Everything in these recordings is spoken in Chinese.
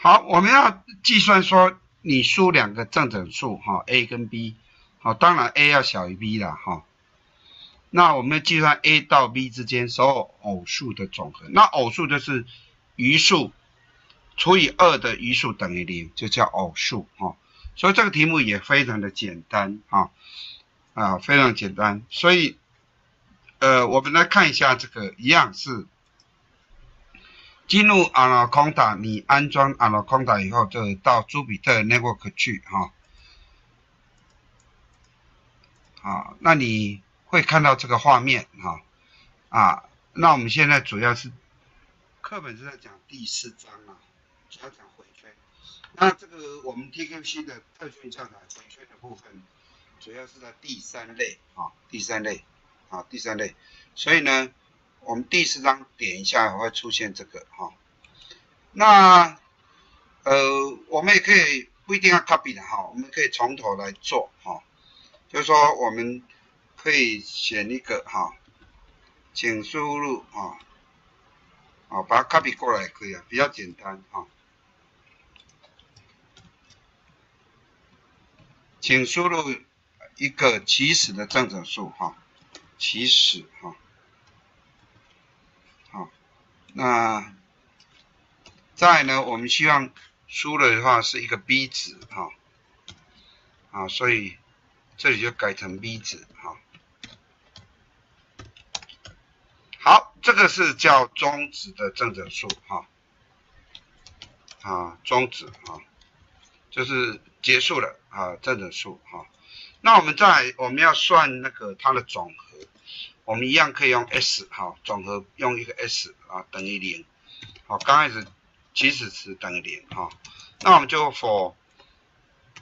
好，我们要计算说你输两个正整数哈，a 跟 b，好，当然 a 要小于 b 了哈。那我们计算 a 到 b 之间所有偶数的总和，那偶数就是余数除以二的余数等于零，就叫偶数哈。所以这个题目也非常的简单哈，啊，非常简单。所以，呃，我们来看一下这个，一样是进入 Anaconda，你安装 Anaconda 以后，就到朱比特 Network 去哈。好，那你会看到这个画面哈，啊，那我们现在主要是课本是在讲第四章啊，主要讲回圈。那这个我们 TQC 的特训教材回圈的部分，主要是在第三类啊，第三类啊，第三类。所以呢，我们第四章点一下会出现这个哈。那呃，我们也可以不一定要 copy 的哈，我们可以从头来做哈。就是说，我们可以选一个哈，请输入啊，啊，把它 copy 过来也可以啊，比较简单哈。请输入一个起始的正整数哈，起始哈，那再呢，我们希望输入的话是一个 b 值哈，啊，所以这里就改成 b 值哈。好，这个是叫中值的正整数哈，啊，中值啊，就是结束了。啊，正整数哈，那我们再我们要算那个它的总和，我们一样可以用 s 哈，总和用一个 s 啊等于零，好，刚开始起始值等于零哈，那我们就 for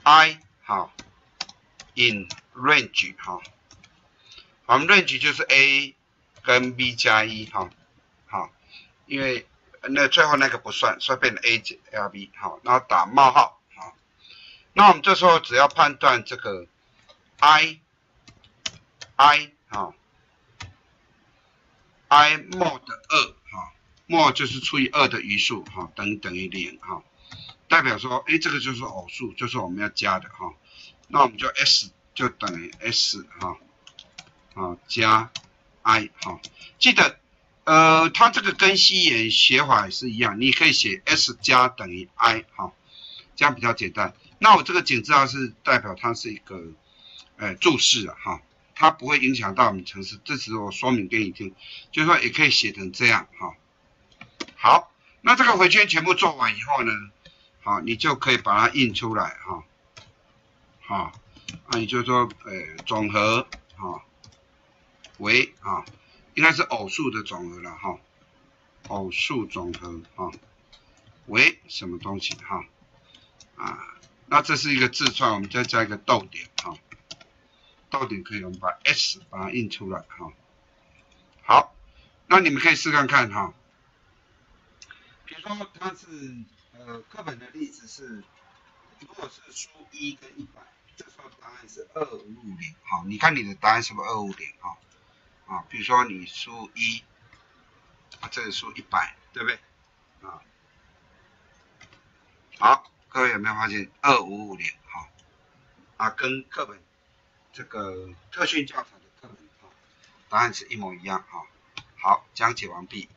i 哈 in range 哈，我们 range 就是 a 跟 b 加一哈，好，因为那最后那个不算，所以变成 a 加 b 好，然后打冒号好。那我们这时候只要判断这个 i i 哈 i mod 二末就是除以二的余数哈等于等于零哈，代表说哎这个就是偶数，就是我们要加的哈，那我们就 s 就等于 s 哈。啊加 i 哈，记得呃它这个跟西元写法是一样，你可以写 s 加等于 i 哈，这样比较简单。那我这个井字号是代表它是一个，呃，注释啊，哈，它不会影响到我们程式，这只是我说明给你听，就是说也可以写成这样，哈。好，那这个回圈全部做完以后呢，好，你就可以把它印出来，哈，好，那你就说，呃，总和，哈，为，啊，应该是偶数的总和了，哈，偶数总和，哈，为什么东西，哈，啊。那这是一个字串，我们再加一个逗点哈，逗点可以，我们把 s 把它印出来哈。好，那你们可以试看看哈。说它是呃课本的例子是，如果是输一跟一百，这时候答案是二五零。好，你看你的答案是不是二五零啊？啊，比如说你输一，啊这里输一百，对不对？啊，好。各位有没有发现二五五零哈啊，跟课本这个特训教材的课本哈答案是一模一样哈。好，讲解完毕。